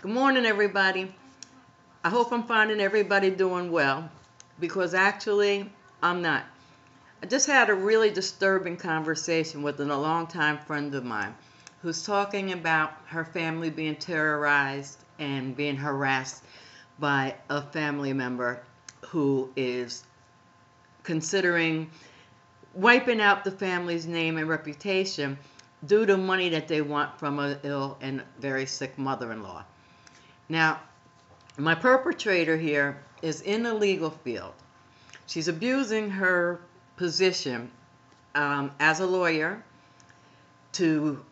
Good morning, everybody. I hope I'm finding everybody doing well because actually, I'm not. I just had a really disturbing conversation with a longtime friend of mine who's talking about her family being terrorized and being harassed by a family member who is considering wiping out the family's name and reputation due to money that they want from an ill and very sick mother-in-law. Now, my perpetrator here is in the legal field. She's abusing her position um, as a lawyer to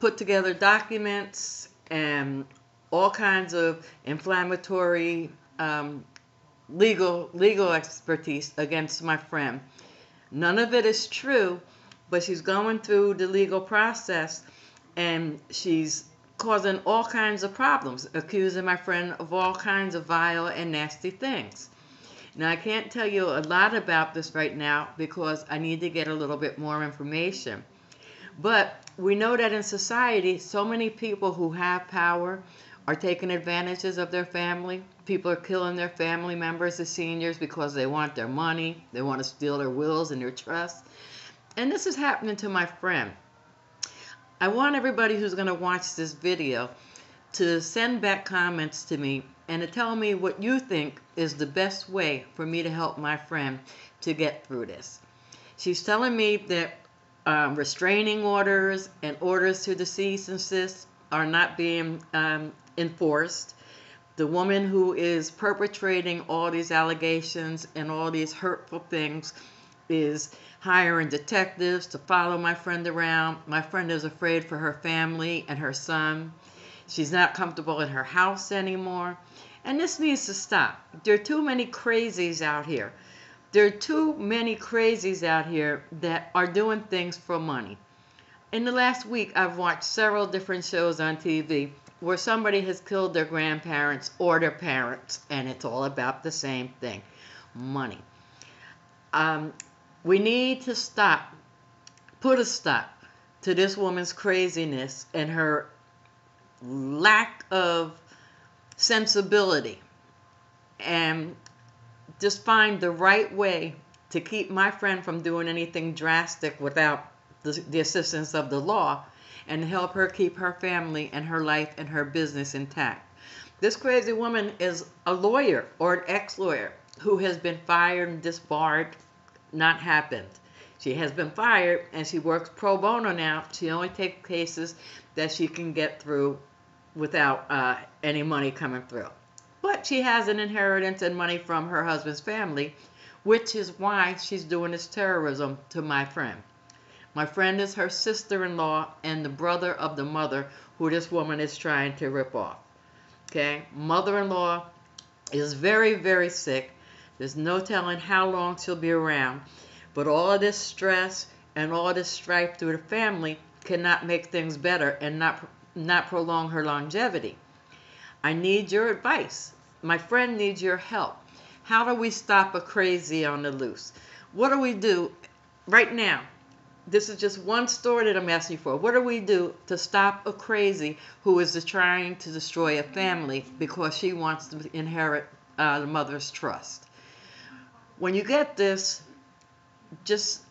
put together documents and all kinds of inflammatory um, legal legal expertise against my friend. None of it is true, but she's going through the legal process and she's causing all kinds of problems, accusing my friend of all kinds of vile and nasty things. Now, I can't tell you a lot about this right now because I need to get a little bit more information. But we know that in society, so many people who have power are taking advantages of their family. People are killing their family members, the seniors, because they want their money. They want to steal their wills and their trusts. And this is happening to my friend. I want everybody who's going to watch this video to send back comments to me and to tell me what you think is the best way for me to help my friend to get through this. She's telling me that um, restraining orders and orders to the cease and desist are not being um, enforced. The woman who is perpetrating all these allegations and all these hurtful things is hiring detectives to follow my friend around. My friend is afraid for her family and her son. She's not comfortable in her house anymore. And this needs to stop. There are too many crazies out here. There are too many crazies out here that are doing things for money. In the last week, I've watched several different shows on TV where somebody has killed their grandparents or their parents, and it's all about the same thing money. Um, we need to stop, put a stop to this woman's craziness and her lack of sensibility and just find the right way to keep my friend from doing anything drastic without the, the, assistance of the law and help her keep her family and her life and her business intact. This crazy woman is a lawyer or an ex-lawyer who has been fired and disbarred not happened. She has been fired and she works pro bono now. She only takes cases that she can get through without uh, any money coming through. But she has an inheritance and money from her husband's family, which is why she's doing this terrorism to my friend. My friend is her sister-in-law and the brother of the mother who this woman is trying to rip off. Okay, mother-in-law is very, very sick. There's no telling how long she'll be around. But all of this stress and all this strife through the family cannot make things better and not, not prolong her longevity. I need your advice. My friend needs your help. How do we stop a crazy on the loose? What do we do right now? This is just one story that I'm asking for. What do we do to stop a crazy who is trying to destroy a family because she wants to inherit uh, the mother's trust? When you get this, just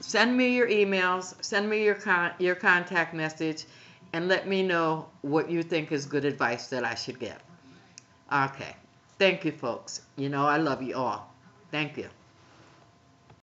send me your emails, send me your con your contact message, and let me know what you think is good advice that I should get. Okay. Thank you, folks. You know I love you all. Thank you.